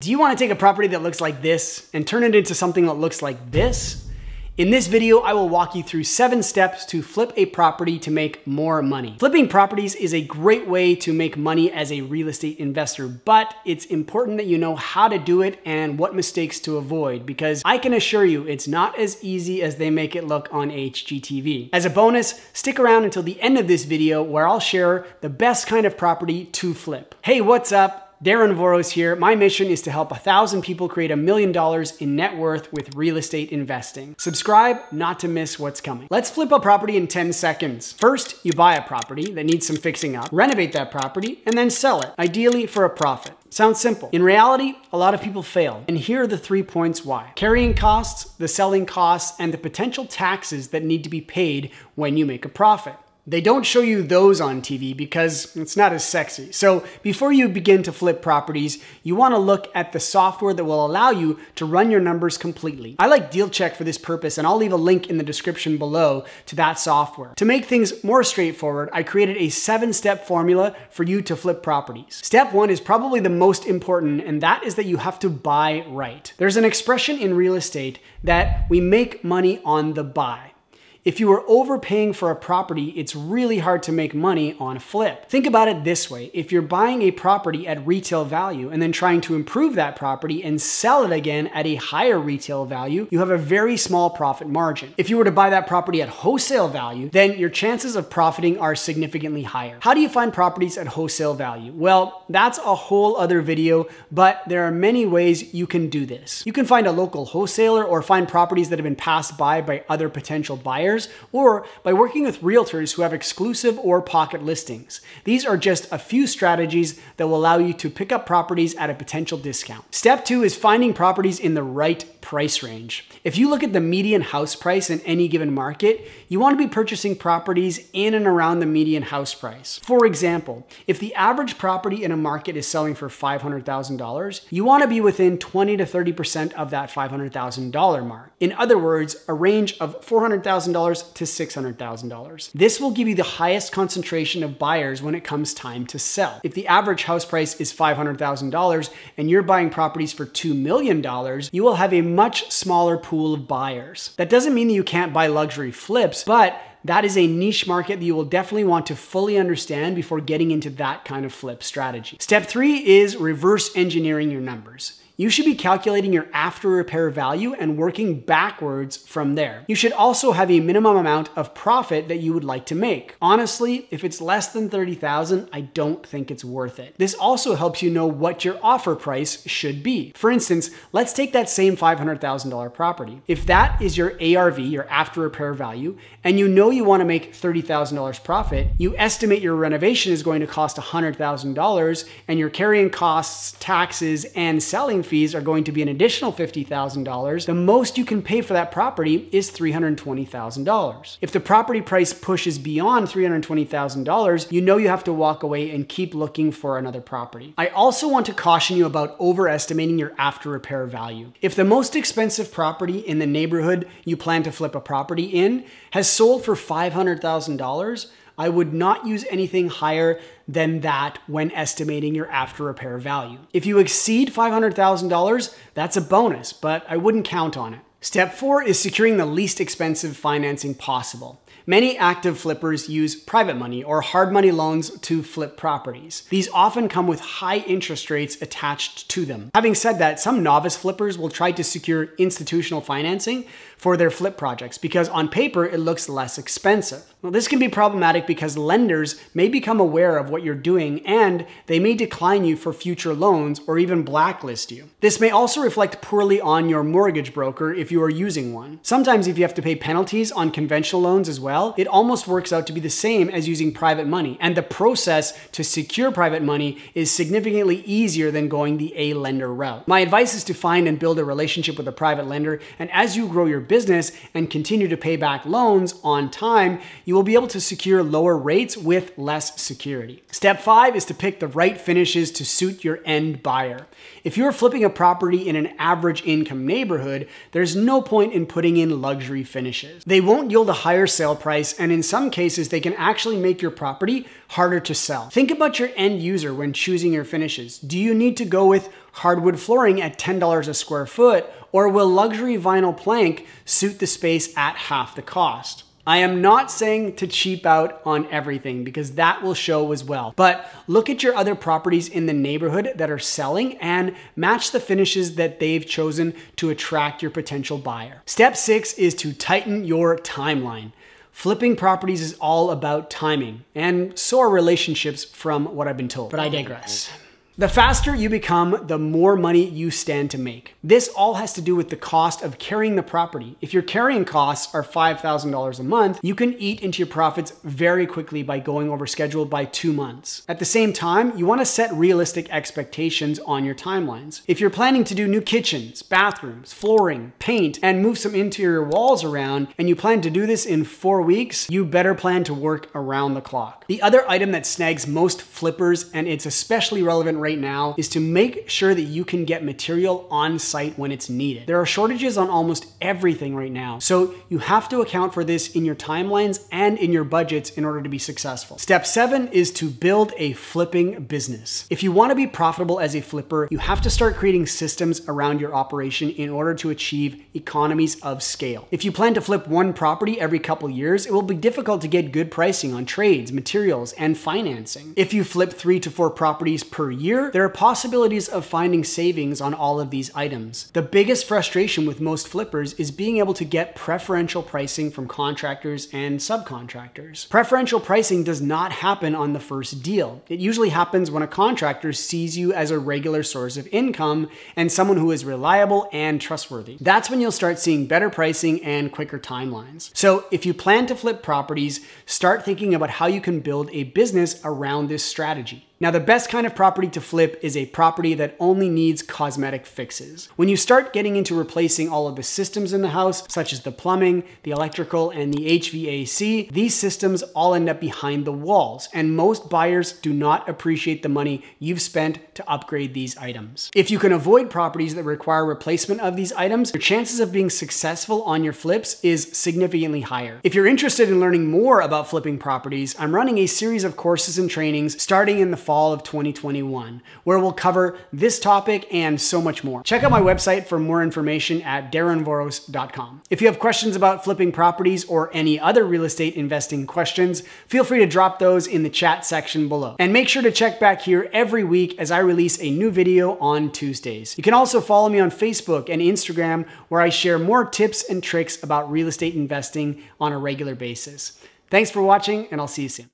Do you want to take a property that looks like this and turn it into something that looks like this? In this video, I will walk you through seven steps to flip a property to make more money. Flipping properties is a great way to make money as a real estate investor, but it's important that you know how to do it and what mistakes to avoid because I can assure you it's not as easy as they make it look on HGTV. As a bonus, stick around until the end of this video where I'll share the best kind of property to flip. Hey, what's up? Darren Voros here. My mission is to help a thousand people create a million dollars in net worth with real estate investing. Subscribe not to miss what's coming. Let's flip a property in 10 seconds. First, you buy a property that needs some fixing up, renovate that property, and then sell it, ideally for a profit. Sounds simple. In reality, a lot of people fail. And here are the three points why. Carrying costs, the selling costs, and the potential taxes that need to be paid when you make a profit. They don't show you those on TV because it's not as sexy. So before you begin to flip properties, you want to look at the software that will allow you to run your numbers completely. I like DealCheck for this purpose and I'll leave a link in the description below to that software. To make things more straightforward, I created a seven step formula for you to flip properties. Step one is probably the most important and that is that you have to buy right. There's an expression in real estate that we make money on the buy. If you are overpaying for a property, it's really hard to make money on a flip. Think about it this way. If you're buying a property at retail value and then trying to improve that property and sell it again at a higher retail value, you have a very small profit margin. If you were to buy that property at wholesale value, then your chances of profiting are significantly higher. How do you find properties at wholesale value? Well, that's a whole other video, but there are many ways you can do this. You can find a local wholesaler or find properties that have been passed by by other potential buyers buyers or by working with realtors who have exclusive or pocket listings. These are just a few strategies that will allow you to pick up properties at a potential discount. Step two is finding properties in the right price range. If you look at the median house price in any given market, you want to be purchasing properties in and around the median house price. For example, if the average property in a market is selling for $500,000, you want to be within 20 to 30% of that $500,000 mark. In other words, a range of $400,000 to $600,000. This will give you the highest concentration of buyers when it comes time to sell. If the average house price is $500,000 and you're buying properties for $2 million, you will have a much smaller pool of buyers. That doesn't mean that you can't buy luxury flips, but that is a niche market that you will definitely want to fully understand before getting into that kind of flip strategy. Step three is reverse engineering your numbers you should be calculating your after repair value and working backwards from there. You should also have a minimum amount of profit that you would like to make. Honestly, if it's less than 30,000, I don't think it's worth it. This also helps you know what your offer price should be. For instance, let's take that same $500,000 property. If that is your ARV, your after repair value, and you know you want to make $30,000 profit, you estimate your renovation is going to cost $100,000 and your carrying costs, taxes, and selling fees are going to be an additional $50,000, the most you can pay for that property is $320,000. If the property price pushes beyond $320,000, you know you have to walk away and keep looking for another property. I also want to caution you about overestimating your after repair value. If the most expensive property in the neighborhood you plan to flip a property in has sold for $500,000, I would not use anything higher than that when estimating your after repair value. If you exceed $500,000, that's a bonus, but I wouldn't count on it. Step four is securing the least expensive financing possible. Many active flippers use private money or hard money loans to flip properties. These often come with high interest rates attached to them. Having said that, some novice flippers will try to secure institutional financing for their flip projects because on paper it looks less expensive. Well, this can be problematic because lenders may become aware of what you're doing and they may decline you for future loans or even blacklist you. This may also reflect poorly on your mortgage broker if you are using one. Sometimes if you have to pay penalties on conventional loans as well, it almost works out to be the same as using private money. And the process to secure private money is significantly easier than going the A lender route. My advice is to find and build a relationship with a private lender. And as you grow your business and continue to pay back loans on time, you will be able to secure lower rates with less security. Step five is to pick the right finishes to suit your end buyer. If you're flipping a property in an average income neighborhood, there's no point in putting in luxury finishes. They won't yield a higher sale price and in some cases, they can actually make your property harder to sell. Think about your end user when choosing your finishes. Do you need to go with hardwood flooring at $10 a square foot, or will luxury vinyl plank suit the space at half the cost? I am not saying to cheap out on everything because that will show as well. But look at your other properties in the neighborhood that are selling and match the finishes that they've chosen to attract your potential buyer. Step six is to tighten your timeline. Flipping properties is all about timing, and so are relationships from what I've been told. But I digress. The faster you become, the more money you stand to make. This all has to do with the cost of carrying the property. If your carrying costs are $5,000 a month, you can eat into your profits very quickly by going over schedule by two months. At the same time, you wanna set realistic expectations on your timelines. If you're planning to do new kitchens, bathrooms, flooring, paint, and move some interior walls around, and you plan to do this in four weeks, you better plan to work around the clock. The other item that snags most flippers, and it's especially relevant right right now is to make sure that you can get material on site when it's needed. There are shortages on almost everything right now. So you have to account for this in your timelines and in your budgets in order to be successful. Step seven is to build a flipping business. If you want to be profitable as a flipper, you have to start creating systems around your operation in order to achieve economies of scale. If you plan to flip one property every couple years, it will be difficult to get good pricing on trades, materials, and financing. If you flip three to four properties per year, here, there are possibilities of finding savings on all of these items. The biggest frustration with most flippers is being able to get preferential pricing from contractors and subcontractors. Preferential pricing does not happen on the first deal. It usually happens when a contractor sees you as a regular source of income and someone who is reliable and trustworthy. That's when you'll start seeing better pricing and quicker timelines. So if you plan to flip properties, start thinking about how you can build a business around this strategy. Now, the best kind of property to flip is a property that only needs cosmetic fixes. When you start getting into replacing all of the systems in the house, such as the plumbing, the electrical, and the HVAC, these systems all end up behind the walls, and most buyers do not appreciate the money you've spent to upgrade these items. If you can avoid properties that require replacement of these items, your chances of being successful on your flips is significantly higher. If you're interested in learning more about flipping properties, I'm running a series of courses and trainings starting in the fall of 2021, where we'll cover this topic and so much more. Check out my website for more information at darrenvoros.com. If you have questions about flipping properties or any other real estate investing questions, feel free to drop those in the chat section below. And make sure to check back here every week as I release a new video on Tuesdays. You can also follow me on Facebook and Instagram where I share more tips and tricks about real estate investing on a regular basis. Thanks for watching and I'll see you soon.